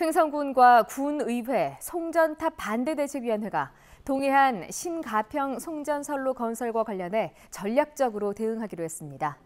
횡성군과 군의회, 송전탑 반대대책위원회가 동해안 신가평 송전선로 건설과 관련해 전략적으로 대응하기로 했습니다.